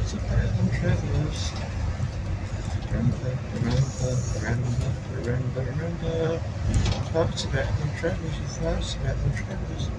travelers. Remember, remember, remember, remember, remember. Thoughts about them travelers, your thoughts about them travelers.